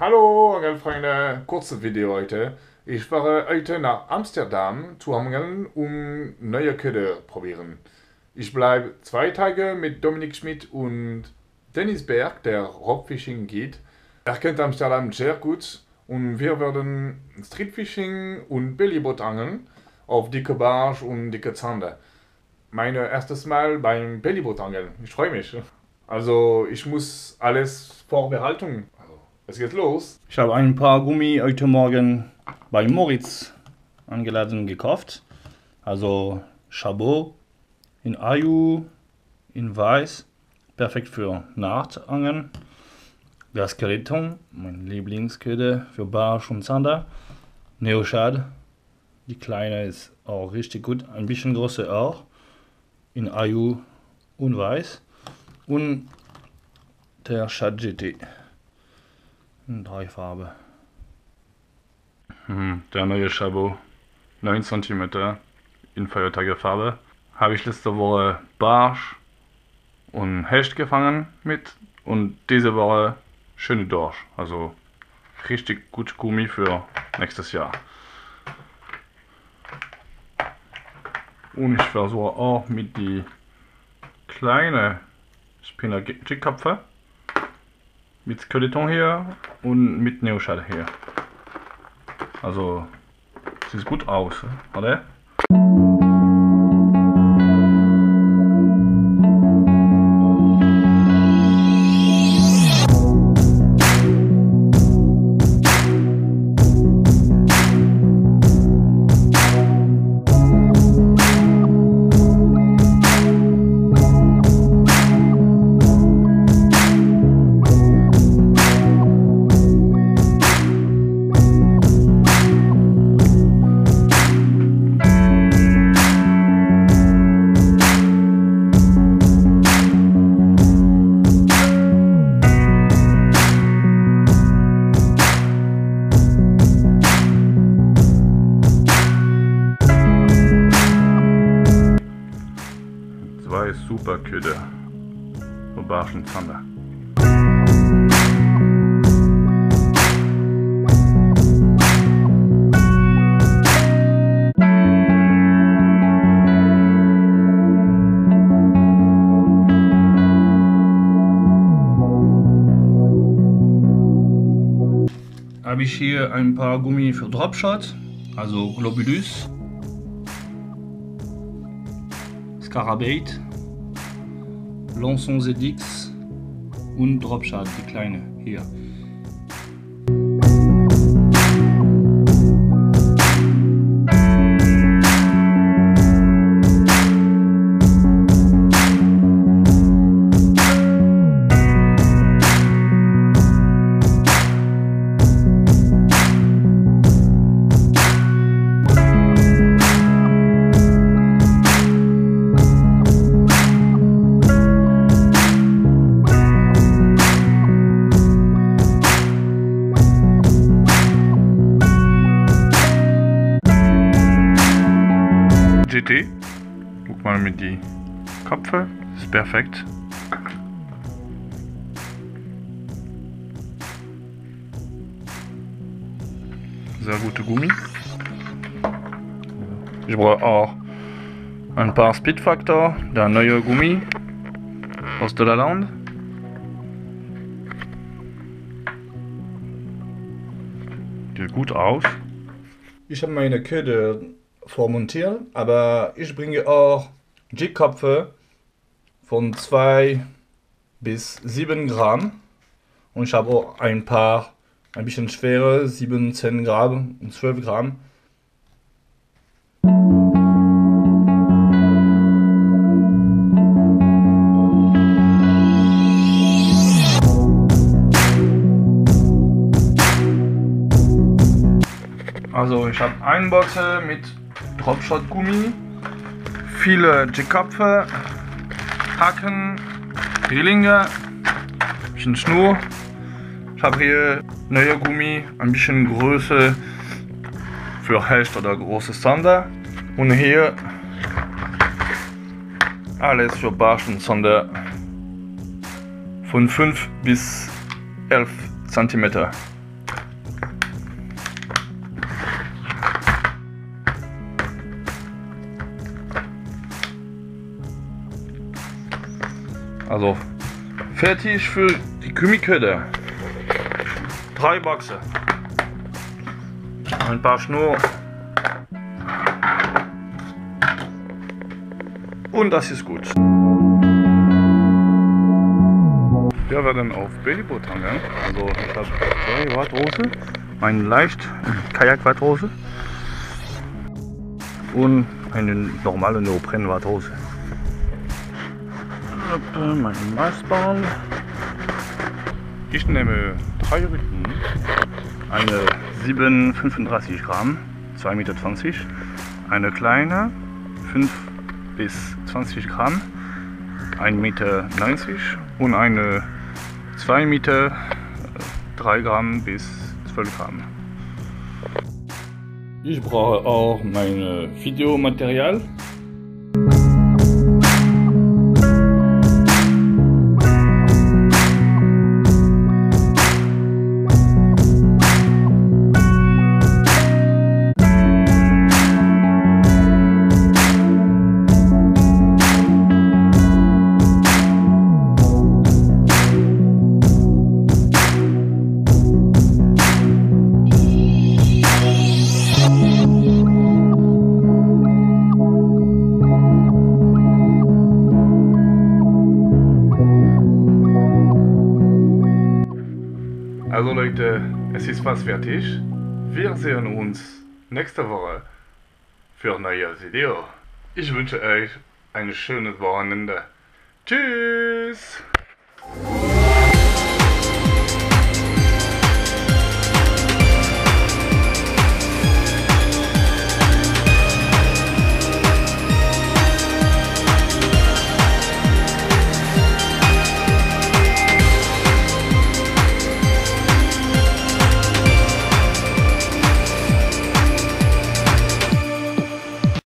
Hallo Angelfreunde, kurze Video heute. Ich fahre heute nach Amsterdam zu Angeln, um neue Köder probieren. Ich bleibe zwei Tage mit Dominik Schmidt und Dennis Berg, der Rockfishing geht. Er kennt Amsterdam sehr gut und wir werden Streetfishing und Bellyboot angeln auf dicke Barsch und dicke Zander. Mein erstes Mal beim Bellyboot angeln. Ich freue mich. Also ich muss alles vorbehalten. Es geht los. Ich habe ein paar Gummi heute Morgen bei Moritz angeladen gekauft. Also Chabot in Ayu, in Weiß. Perfekt für Nachtangeln. Der Skeleton, mein Lieblingsköder für Barsch und Zander. Neoshad, die kleine ist auch richtig gut. Ein bisschen größer auch. In Ayu und Weiß und der Shad GT drei Farbe. Hm, der neue Chabot 9 cm in Farbe. Habe ich letzte Woche Barsch und Hecht gefangen mit und diese Woche schöne Dorsch. Also richtig gut Gummi für nächstes Jahr. Und ich versuche auch mit die kleine Spinner Jigköpfe mit Skeleton hier und mit Neoshad hier. Also sieht gut aus, oder? Zwei super Köder von Barschen Zander. Habe ich hier ein paar Gummi für Dropshot, also Globulus. Scarabait, Lançon ZX und Dropshot, die kleine hier. GT. Guck mal mit die Köpfe. Ist perfekt. Sehr gute Gummi. Ich brauche auch ein paar Speed Factor, der neue Gummi aus der Land. Sieht gut aus. Ich habe meine Köder vormontiert, aber ich bringe auch Jigköpfe von 2 bis 7 Gramm und ich habe auch ein paar ein bisschen schwere, 7, 10 Gramm und 12 Gramm. Also ich habe einen Boxer mit Dropshot Gummi, viele Jigköpfe, Haken, Relinge, ein bisschen Schnur. Ich habe hier neue Gummi, ein bisschen Größe für Hecht oder große Zander. Und hier alles für Barsch und Zander von 5 bis 11 cm. Also fertig für die Gummiköder. Drei Boxen. Ein paar Schnur. Und das ist gut. Wir werden auf Babyboot angeln. Also ich habe zwei Wattrose, eine leicht Kajak-Wattrose und eine normale Neopren-Wattrose. Mein Maßband. Ich nehme drei Rücken, eine 7,35 Gramm, 2,20 Meter, eine kleine 5 bis 20 Gramm, 1,90 Meter und eine 2 Meter, 3 Gramm bis 12 Gramm. Ich brauche auch mein Videomaterial. Also Leute, es ist fast fertig. Wir sehen uns nächste Woche für ein neues Video. Ich wünsche euch ein schönes Wochenende. Tschüss!